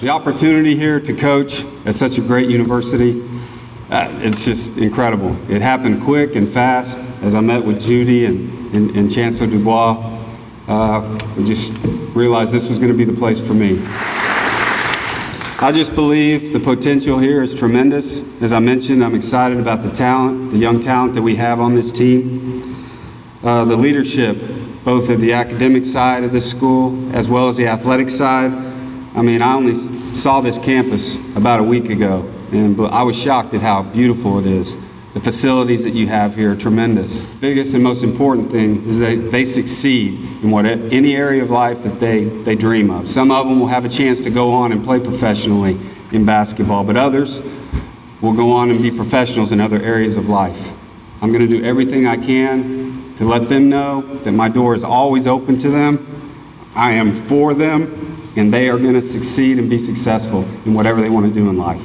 The opportunity here to coach at such a great university, uh, it's just incredible. It happened quick and fast as I met with Judy and, and, and Chancellor Dubois. Uh, I just realized this was going to be the place for me. I just believe the potential here is tremendous. As I mentioned, I'm excited about the talent, the young talent that we have on this team. Uh, the leadership, both at the academic side of this school as well as the athletic side. I mean, I only saw this campus about a week ago, and I was shocked at how beautiful it is. The facilities that you have here are tremendous. Biggest and most important thing is that they succeed in what any area of life that they, they dream of. Some of them will have a chance to go on and play professionally in basketball, but others will go on and be professionals in other areas of life. I'm going to do everything I can to let them know that my door is always open to them. I am for them, and they are going to succeed and be successful in whatever they want to do in life.